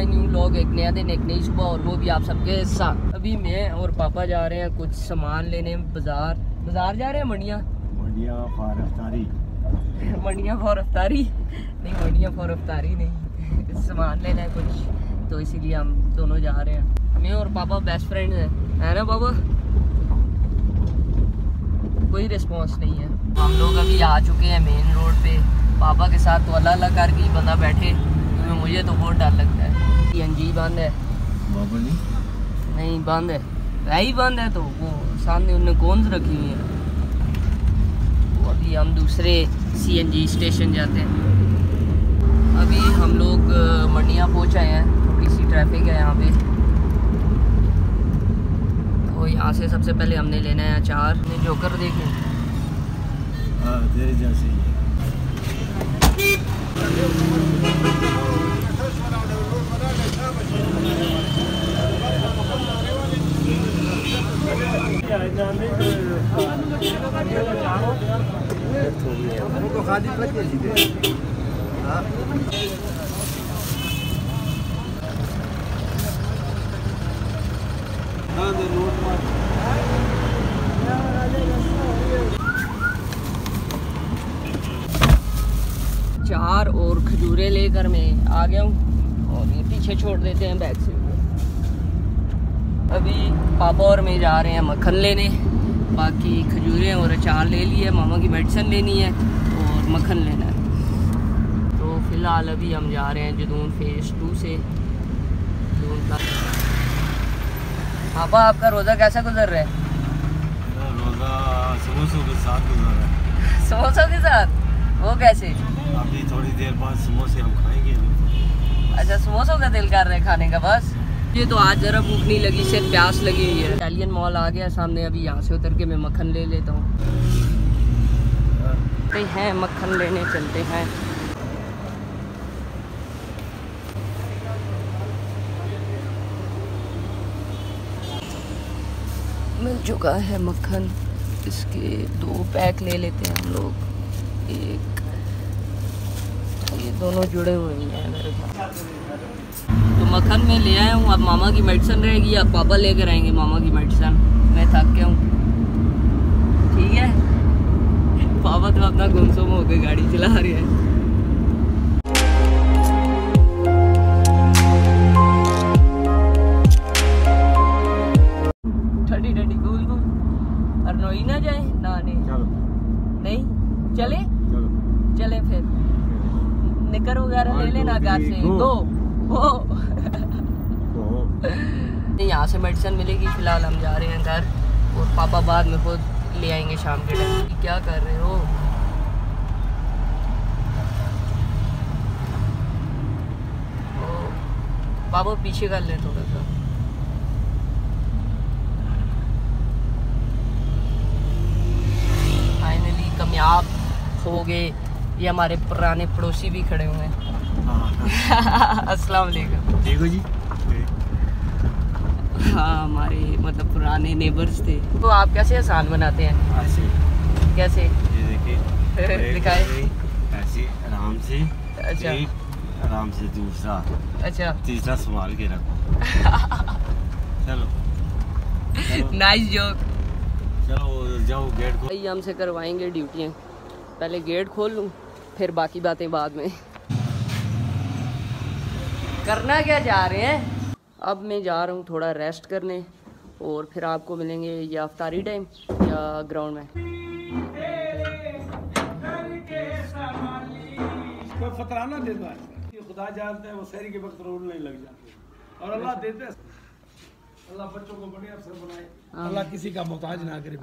My new log एक नया दिन एक नई सुबह और वो भी आप सबके साथ। अभी मैं और पापा जा रहे हैं कुछ सामान लेने बाज़ार। बाज़ार जा रहे हैं मंडिया? मंडिया फॉर अफ्तारी। Mandya for अफ्तारी? नहीं मंडिया फॉर अफ्तारी नहीं। सामान लेना है कुछ तो इसीलिए हम दोनों जा रहे हैं। मैं और पापा बेस्ट फ्रेंड हैं। है ना पापा? कोई रिस्पॉन्स नहीं है। हम लोग अभी आ चुके हैं मेन रोड पे। पापा के साथ तो अल्लाह अल्लाह करके ही बंदा बैठे। तो मुझे तो बहुत डर लगता है। सी एन जी बंद है। बाबा नहीं नहीं बंद है। है ही बंद है तो वो सामने उनने कौन रखी हुई है। तो अभी हम दूसरे सीएनजी स्टेशन जाते हैं। अभी हम लोग मंडिया पहुँच आए हैं। थोड़ी सी ट्रैफ़िक है यहाँ पे। तो यहाँ से सबसे पहले हमने लेना है अचार। हमने जोकर देखे। हाँ तेरे जैसे ही। चार और खजूरें लेकर मैं आ गया हूँ और ये पीछे छोड़ देते हैं बैग से। अभी पापा और मैं जा रहे हैं मक्खन लेने। बाकी खजूरें और अचार ले लिए मामा की मेडिसिन लेनी है और मक्खन लेना है। तो फ़िलहाल अभी हम जा रहे हैं जदून फ़ेज़ टू से। जदून का पापा आपका रोज़ा कैसा गुजर रहा है? रोज़ा समोसों के साथ गुजारा है। समोसों के साथ? वो कैसे? अभी थोड़ी देर बाद समोसे हम खाएँगे। अच्छा समोसों का दिल कर रहे हैं खाने का बस? ये तो आज जरा भूख नहीं लगी, सिर्फ़ प्यास लगी हुई है। इटालियन मॉल आ गया सामने, अभी यहाँ से उतर के मैं मक्खन ले लेता हूँ। चलते हैं, मक्खन लेने चलते हैं। मिल चुका है मक्खन। इसके दो पैक ले लेते हैं हम लोग। एक, ये दोनों जुड़े हुए हैं मेरे साथ। मक्खन में ले आया हूँ अब मामा की मेडिसिन रहेगी अब पापा लेकर आएँगे मामा की मेडिसिन मैं थक गया हूँ। ठीक है? पापा तो अपना गुमसुम होकर गाड़ी चला रहे हैं। चले। चले? फिर। निकर वगैरह ले लेना घर से। दो। तो यहाँ से मेडिसिन मिलेगी फ़िलहाल हम जा रहे हैं घर और पापा बाद में खुद ले आएँगे शाम के टाइम क्या कर रहे हो? ओ, पापा पीछे कर ले थोड़ा सा. फाइनली कामयाब हो गए. ये हमारे पुराने पड़ोसी भी खड़े हुए हाँ. अस्सलाम वालेकुम ठीक हो जी। हाँ हमारे मतलब पुराने नेबर्स थे। तो आप कैसे आसान बनाते हैं? ऐसे। कैसे? ये देखिए दिखाए। ऐसे आराम से। अच्छा। आराम से दूसरा। अच्छा। तीसरा संभाल के रखो। चलो। चलो। नाइस जोक चलो जाओ गेट को भाई हमसे करवाएँगे ड्यूटियाँ पहले गेट खोल लूँ फिर बाकी बातें बाद में। करना क्या जा रहे हैं? अब मैं जा रहा हूँ थोड़ा रेस्ट करने और फिर आपको मिलेंगे या अफ्तारी टाइम या ग्राउंड में। कोई फतराना देता है। खुदा जानते हैं वो शहरी के वक्त रोड नहीं लग जाते और अल्लाह देते हैं। अल्लाह बच्चों को बड़े अफसर बनाए। अल्लाह किसी का मोहताज ना करे।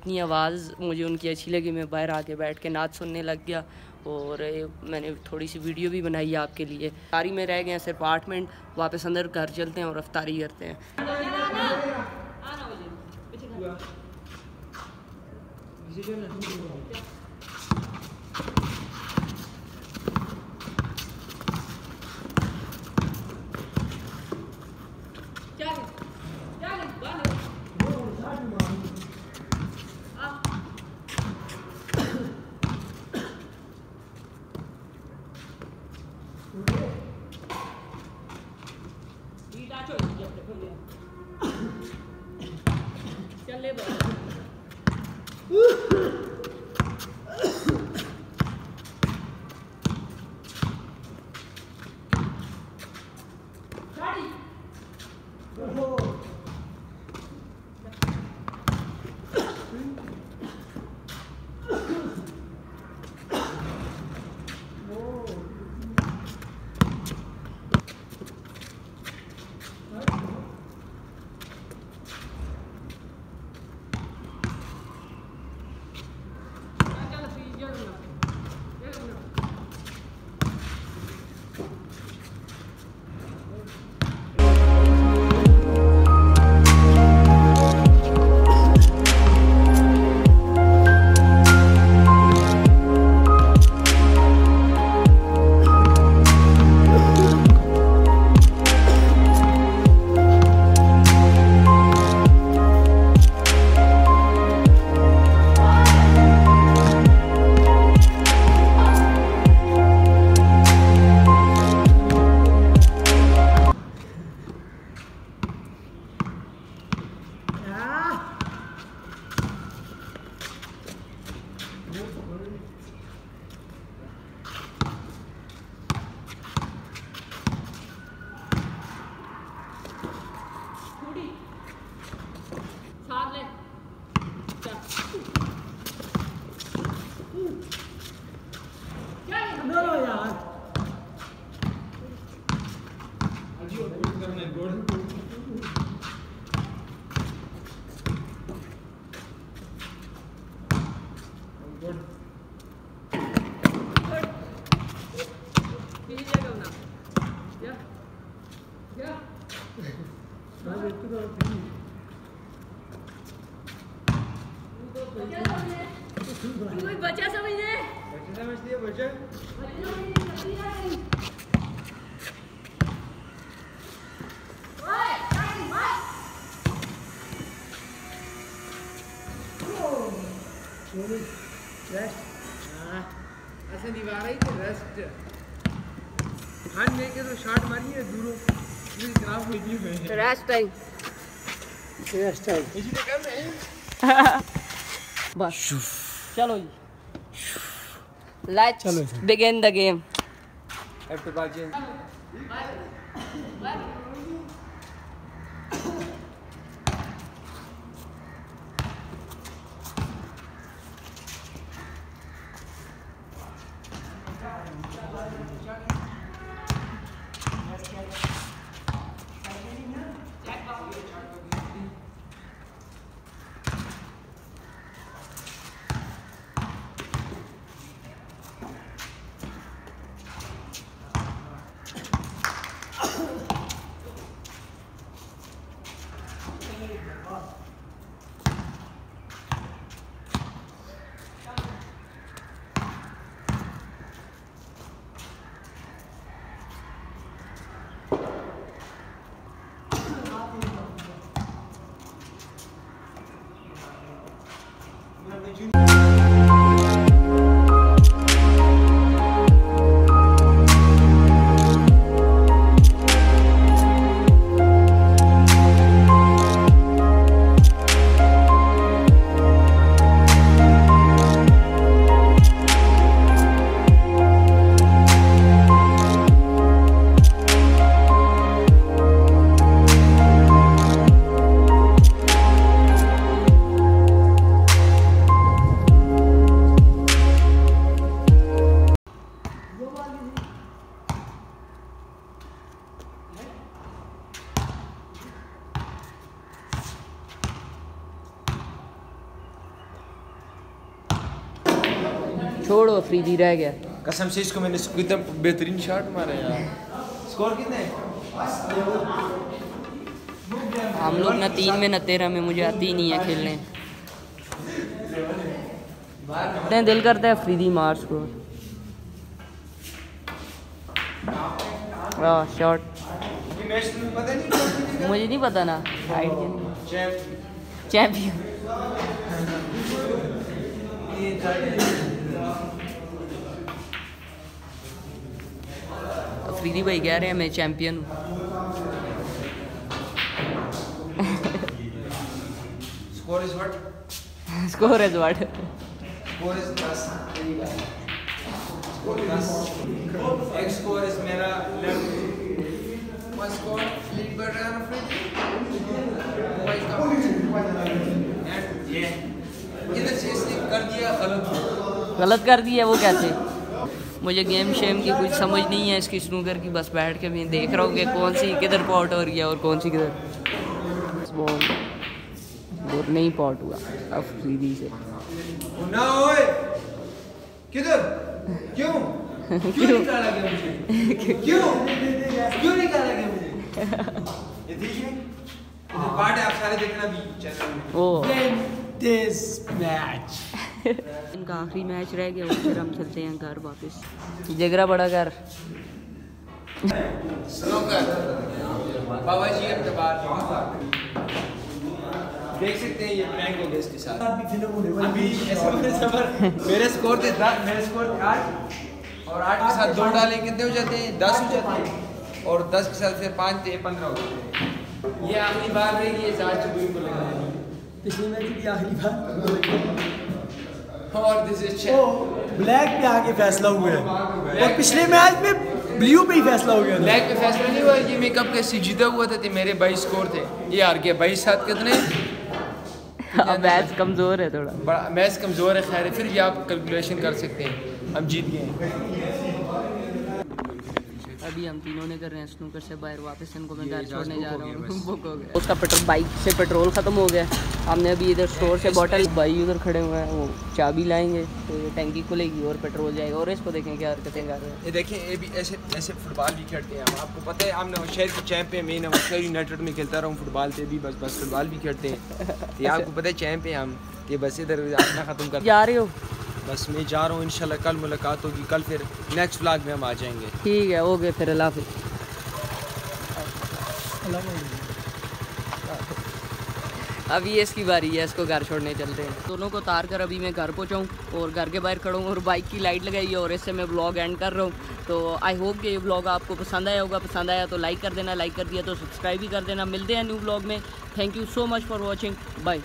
इतनी आवाज़ मुझे उनकी अच्छी लगी मैं बाहर आके बैठ के नाच सुनने लग गया और मैंने थोड़ी सी वीडियो भी बनाई है आपके लिए। तारी में रह गए हैं सिर्फ़ आठ मिनट वापस अंदर घर चलते हैं और रफ्तारी करते हैं। ဒီတာချွတ်ကြည့်ပြပြလေကျန်လေးပါ कोई बच्चा दीवार ते रेस्ट हाथ लेके तो शॉट मारी है दूरों पूरी क्राफ्ट भेजी हुई रेस्ट टाइम रेस्ट टाइम इसी ने कर रहे बस। चलो जी। लेट्स बिगिन द गेम छोड़ो अफरीदी रह गया। कसम से इसको मैंने एकदम बेहतरीन शॉट मारा यार। स्कोर कितने? हम लोग ना तीन में ना तेरह में मुझे आती ही नहीं है खेलने। इतने दिल करता है अफरीदी मार्स को वाह शॉट मुझे नहीं पता ना। नहीं चैंप चैंपियन अफरीदी भाई कह रहे हैं मैं चैंपियन हूँ। Score is what score is what score is 10 score 10 एक स्कोर इज़ मेरा left one score little better than and ये इधर से कर दिया गलत। गलत कर दिया वो कैसे? मुझे गेम शेम की कुछ समझ नहीं है इसकी स्नूकर की बस बैठ के भी देख रहा हूँ कि कौन सी किधर पॉट हो रही है और कौन सी किधर। बॉल और नहीं पॉट हुआ अफरीदी से। ना ओए किधर? क्यों? क्यों निकाला गया मुझे? क्यों? क्यों निकाला गया मुझे? ये देखिए पार्ट है आप सारे देखना भी चैनल में। ओ This match. इनका आखिरी मैच रह गया फिर हम चलते हैं घर वापस। जगरा बड़ा घर। बाबा जी देख सकते हैं ये प्रैंक हो गया इसके साथ। अभी ऐसे मेरे स्कोर थे मेरे स्कोर थे आठ। और आठ के साथ दो डाले कितने हो जाते हैं? दस हो जाते हैं। और दस के साथ फिर पाँच थे पंद्रह हो जाते हैं। ये आखिरी बार रहेगी ये सात चुपड़ी को लगाने पिछले मैच की आखिरी बार। और दिस इज़ ओ ब्लैक पे आके फैसला हुआ है और पिछले मैच में ब्लू पे ही फैसला हो गया ब्लैक पे फैसला नहीं हुआ ये मैं कब कैसे जीता हुआ था तो मेरे बाईस स्कोर थे। ये हार गया बाईस सात कितने? मैच कमज़ोर है थोड़ा। बड़ा मैच कमज़ोर है खैर फिर भी आप कैलकुलेशन कर सकते हैं। हम जीत गए अभी हम तीनों ने कर रहे हैं स्नूकर से बाहर वापस इनको मैं घर छोड़ने जा रहा हूँ। बुक हो गया। उसका पेट्रोल बाइक से पेट्रोल ख़त्म हो गया। हमने अभी इधर स्टोर से बॉटल भाई उधर खड़े हुए हैं वो चाबी लाएँगे तो ये टैंकी खुलेगी और पेट्रोल जाएगा। और इसको देखें क्या हरकतें कर रहे हैं। ये देखें ये भी ऐसे ऐसे फुटबॉल भी खेलते हैं हम। आपको पता है हम नौशहर के चैंप है मैं नौशहर यूनाइटेड में खेलता रहा हूँ फुटबॉल से भी बस बस फुटबॉल भी खेलते हैं। ये आपको पता है चैंप है हम। ये बस इधर अपना ख़त्म कर जा रहे हो? बस मैं जा रहा हूँ इंशाल्लाह कल मुलाकात होगी। कल फिर नेक्स्ट व्लॉग में हम आ जाएँगे। ठीक है ओके फिर अल्लाह हाफिज़। अभी ये इसकी बारी है, इसको घर छोड़ने चलते हैं। दोनों को तार कर अभी मैं घर पहुँचाऊँ और घर के बाहर खड़ा हूँ और बाइक की लाइट लगाई है और इससे मैं ब्लॉग एंड कर रहा हूँ। तो आई होप कि ये ब्लॉग आपको पसंद आया होगा। पसंद आया तो लाइक कर देना लाइक कर दिया तो सब्सक्राइब भी कर देना। मिलते हैं न्यू ब्लॉग में। Thank you so much for watching bye